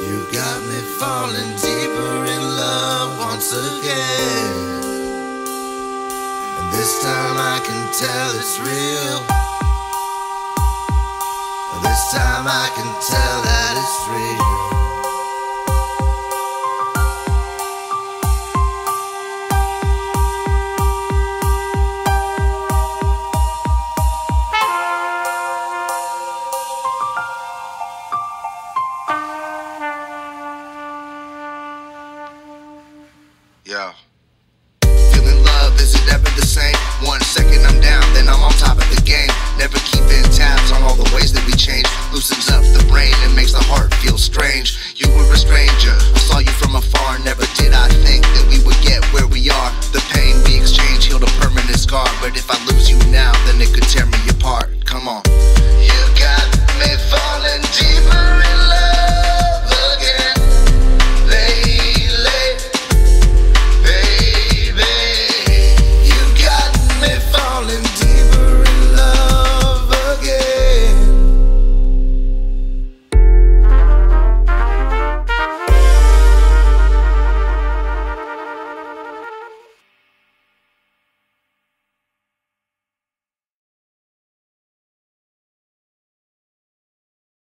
You got me falling deeper in love once again. And this time I can tell it's real. This time I can Yeah. Feeling love, is it ever the same? One second I'm down, then I'm on top of the game. Never keeping tabs on all the ways that we change. Loosens up the brain and makes the heart feel strange. You were a stranger, I saw you from afar. Never did I think that we would get where we are. The pain we exchange healed a permanent scar. But if I lose you